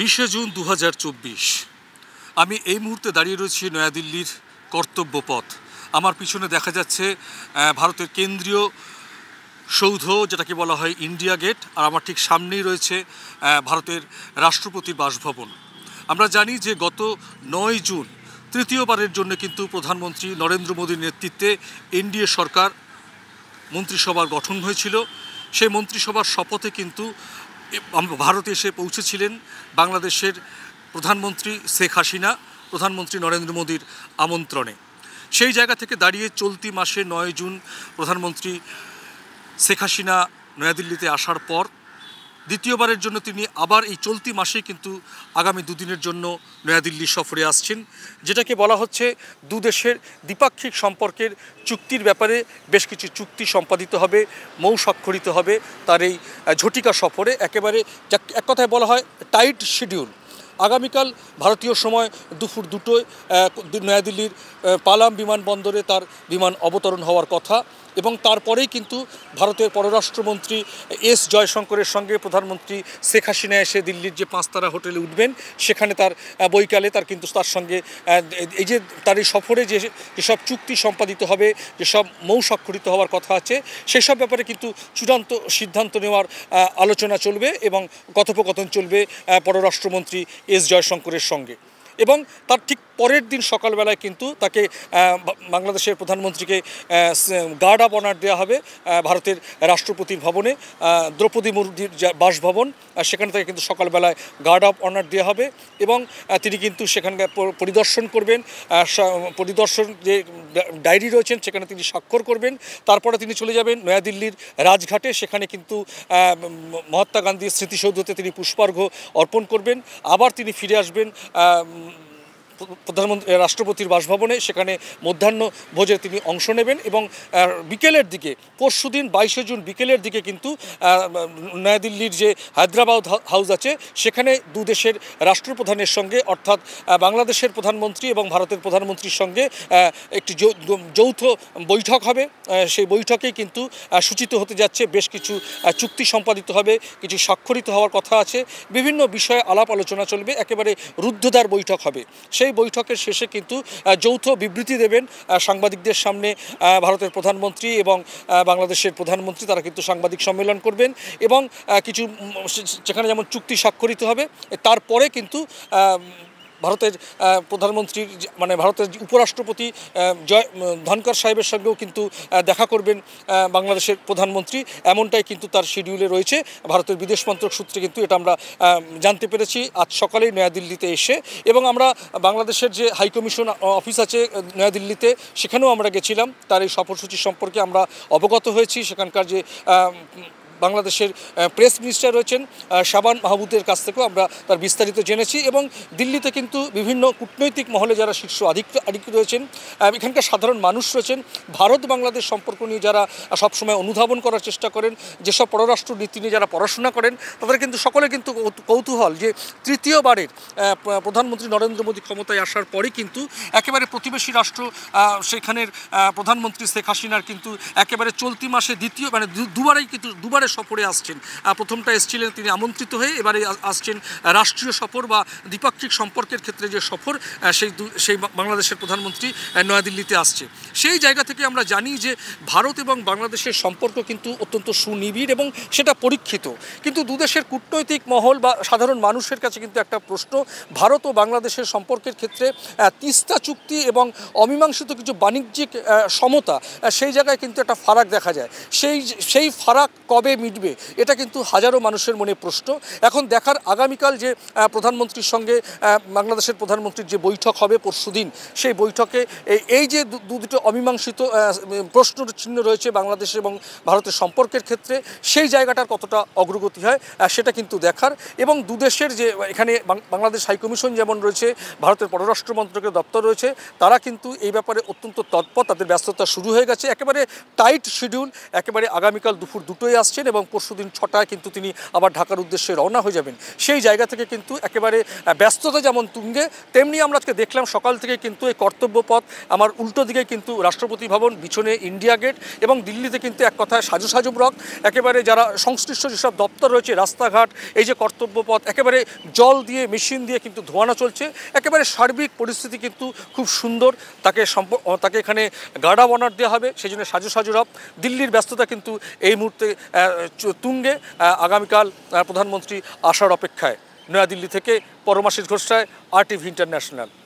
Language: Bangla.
বিশে জুন দু হাজার চব্বিশ। আমি এই মুহূর্তে দাঁড়িয়ে রয়েছি নয়াদিল্লির কর্তব্য পথ। আমার পিছনে দেখা যাচ্ছে ভারতের কেন্দ্রীয় সৌধ, যেটাকে বলা হয় ইন্ডিয়া গেট, আর আমার ঠিক সামনেই রয়েছে ভারতের রাষ্ট্রপতির বাসভবন। আমরা জানি যে গত নয় জুন, তৃতীয়বারের জন্য কিন্তু প্রধানমন্ত্রী নরেন্দ্র মোদীর নেতৃত্বে এনডিএ সরকার মন্ত্রিসভার গঠন হয়েছিল। সেই মন্ত্রিসভার শপথে কিন্তু ভারতে এসে পৌঁছেছিলেন বাংলাদেশের প্রধানমন্ত্রী শেখ হাসিনা, প্রধানমন্ত্রী নরেন্দ্র মোদীর আমন্ত্রণে। সেই জায়গা থেকে দাঁড়িয়ে চলতি মাসে নয় জুন প্রধানমন্ত্রী শেখ হাসিনা নয়াদিল্লিতে আসার পর দ্বিতীয়বারের জন্য তিনি আবার এই চলতি মাসে কিন্তু আগামী দুদিনের জন্য নয়াদিল্লি সফরে আসছেন, যেটাকে বলা হচ্ছে দু দেশের দ্বিপাক্ষিক সম্পর্কের চুক্তির ব্যাপারে বেশ কিছু চুক্তি সম্পাদিত হবে, মৌ স্বাক্ষরিত হবে তার এই ঝটিকা সফরে। একেবারে এক কথায় বলা হয় টাইট শিডিউল। আগামীকাল ভারতীয় সময় দুপুর দুটোয় নয়াদিল্লির পালাম বিমানবন্দরে তার বিমান অবতরণ হওয়ার কথা। এবং তারপরেই কিন্তু ভারতের পররাষ্ট্রমন্ত্রী এস জয়শঙ্করের সঙ্গে প্রধানমন্ত্রী শেখ হাসিনা এসে দিল্লির যে পাঁচতারা হোটেলে উঠবেন, সেখানে তার বৈকালে তার কিন্তু তার সঙ্গে এই যে তার এই সফরে যে যেসব চুক্তি সম্পাদিত হবে যেসব মৌ স্বাক্ষরিত হওয়ার কথা আছে, সেসব ব্যাপারে কিন্তু চূড়ান্ত সিদ্ধান্ত নেওয়ার আলোচনা চলবে এবং কথোপকথন চলবে পররাষ্ট্রমন্ত্রী এস জয়শঙ্করের সঙ্গে। এবং তার ঠিক পরের দিন সকালবেলায় কিন্তু তাকে বাংলাদেশের প্রধানমন্ত্রীকে গার্ড অফ অনার দেওয়া হবে ভারতের রাষ্ট্রপতির ভবনে দ্রৌপদী মুর্মুর যা- বাসভবন সেখানে তাকে কিন্তু সকালবেলায় গার্ড অফ অনার দেওয়া হবে এবং তিনি কিন্তু সেখানকার পরিদর্শন করবেন পরিদর্শন যে ডায়েরি রয়েছেন সেখানে তিনি স্বাক্ষর করবেন, তারপরে তিনি চলে যাবেন নয়াদিল্লির রাজঘাটে, সেখানে কিন্তু মহাত্মা গান্ধীর স্মৃতিসৌধতে তিনি পুষ্পার্ঘ্য অর্পণ করবেন, আবার তিনি ফিরে আসবেন প্রধানমন্ত্রী রাষ্ট্রপতির বাসভবনে সেখানে মধ্যাহ্ন ভোজে তিনি অংশ নেবেন এবং বিকেলের দিকে, পরশু দিন বাইশে জুন বিকেলের দিকে কিন্তু নয়াদিল্লির যে হায়দ্রাবাদ হাউস আছে, সেখানে দু দেশের রাষ্ট্রপ্রধানের সঙ্গে, অর্থাৎ বাংলাদেশের প্রধানমন্ত্রী এবং ভারতের প্রধানমন্ত্রীর সঙ্গে একটি যৌথ বৈঠক হবে। সেই বৈঠকেই কিন্তু সূচিত হতে যাচ্ছে, বেশ কিছু চুক্তি সম্পাদিত হবে, কিছু স্বাক্ষরিত হওয়ার কথা আছে, বিভিন্ন বিষয়ে আলাপ আলোচনা চলবে, একেবারে রুদ্ধদ্বার বৈঠক হবে। সেই বৈঠকের শেষে কিন্তু যৌথ বিবৃতি দেবেন সাংবাদিকদের সামনে ভারতের প্রধানমন্ত্রী এবং বাংলাদেশের প্রধানমন্ত্রী, তারা কিন্তু সাংবাদিক সম্মেলন করবেন এবং কিছু সেখানে যেমন চুক্তি স্বাক্ষরিত হবে তারপরে কিন্তু ভারতের প্রধানমন্ত্রীর মানে ভারতের উপরাষ্ট্রপতি জয় ধনকর সাহেবের সঙ্গেও কিন্তু দেখা করবেন বাংলাদেশের প্রধানমন্ত্রী। এমনটাই কিন্তু তার শিডিউলে রয়েছে। ভারতের বিদেশ মন্ত্রক সূত্রে কিন্তু এটা আমরা জানতে পেরেছি। আজ সকালেই নয়াদিল্লিতে এসে এবং আমরা বাংলাদেশের যে হাইকমিশন অফিস আছে নয়াদিল্লিতে, সেখানেও আমরা গেছিলাম। তার এই সফরসূচি সম্পর্কে আমরা অবগত হয়েছি। সেখানকার যে বাংলাদেশের প্রেস মিনিস্টার রয়েছেন শাবান মাহমুদের কাছ থেকেও আমরা তার বিস্তারিত জেনেছি এবং দিল্লিতে কিন্তু বিভিন্ন কূটনৈতিক মহলে যারা শীর্ষ আধিক আধিক রয়েছেন এখানকার সাধারণ মানুষ রয়েছেন, ভারত বাংলাদেশ সম্পর্ক নিয়ে যারা সবসময় অনুধাবন করার চেষ্টা করেন, যেসব পররাষ্ট্র নীতি নিয়ে যারা পড়াশোনা করেন, তাদের কিন্তু সকলে কিন্তু কৌতূহল যে তৃতীয়বারের প্রধানমন্ত্রী নরেন্দ্র মোদী ক্ষমতায় আসার পরে কিন্তু একেবারে প্রতিবেশী রাষ্ট্র সেখানের প্রধানমন্ত্রী শেখ হাসিনার কিন্তু একেবারে চলতি মাসে দ্বিতীয় মানে দুবারেই কিন্তু, দুবারে সফরে আসছেন। প্রথমটা এসেছিলেন তিনি আমন্ত্রিত হয়ে, এবারে আসছেন রাষ্ট্রীয় সফর বা দ্বিপাক্ষিক সম্পর্কের ক্ষেত্রে যে সফর সেই সেই বাংলাদেশের প্রধানমন্ত্রী নয়াদিল্লিতে আসছে। সেই জায়গা থেকে আমরা জানি যে ভারত এবং বাংলাদেশের সম্পর্ক কিন্তু অত্যন্ত সুনিবিড় এবং সেটা পরীক্ষিত। কিন্তু দুদেশের কূটনৈতিক মহল বা সাধারণ মানুষের কাছে কিন্তু একটা প্রশ্ন, ভারত ও বাংলাদেশের সম্পর্কের ক্ষেত্রে তিস্তা চুক্তি এবং অমীমাংসিত কিছু বাণিজ্যিক সমতা সেই জায়গায় কিন্তু একটা ফারাক দেখা যায়। সেই সেই ফারাক কবে মিটবে। এটা কিন্তু হাজারো মানুষের মনে প্রশ্ন। এখন দেখার আগামীকাল যে প্রধানমন্ত্রীর সঙ্গে বাংলাদেশের প্রধানমন্ত্রীর যে বৈঠক হবে পরশুদিন, সেই বৈঠকে এই- যে দু- দুটো অমীমাংসিত প্রশ্ন চিহ্ন রয়েছে বাংলাদেশ এবং ভারতের সম্পর্কের ক্ষেত্রে, সেই জায়গাটার কতটা অগ্রগতি হয় সেটা কিন্তু দেখার। এবং দুদেশের যে, এখানে বাংলাদেশ হাইকমিশন যেমন রয়েছে, ভারতের পররাষ্ট্র মন্ত্রকের দপ্তর রয়েছে, তারা কিন্তু এই ব্যাপারে অত্যন্ত তৎপর, তাদের ব্যস্ততা শুরু হয়ে গেছে। একেবারে টাইট শিডিউল, একেবারে আগামীকাল দুপুর দুটোই আসছেন রয়েছেন এবং পরশুদিন ছটায় কিন্তু তিনি আবার ঢাকার উদ্দেশ্যে রওনা হয়ে যাবেন। সেই জায়গা থেকে কিন্তু একেবারে ব্যস্ততা যেমন তুঙ্গে, তেমনি আমরা আজকে দেখলাম সকাল থেকে কিন্তু এই কর্তব্য পথ। আমার উল্টো দিকে কিন্তু রাষ্ট্রপতি ভবন, পিছনে ইন্ডিয়া গেট এবং দিল্লিতে কিন্তু এক কথায় সাজু সাজু ব্লক। একেবারে যারা সংশ্লিষ্ট যেসব দপ্তর রয়েছে, রাস্তাঘাট, এই যে কর্তব্য পথ, একেবারে জল দিয়ে, মেশিন দিয়ে কিন্তু ধোয়ানো চলছে। একেবারে সার্বিক পরিস্থিতি কিন্তু খুব সুন্দর। তাকে সম্প তাকে এখানে গার্ডা বনার দেওয়া হবে সেই জন্য সাজু সাজু রব। দিল্লির ব্যস্ততা কিন্তু এই মুহূর্তে তুঙ্গে আগামীকাল প্রধানমন্ত্রী আসার অপেক্ষায় নয়াদিল্লি থেকে পরমাশিস ঘোষায় আর টিভি ইন্টারন্যাশনাল।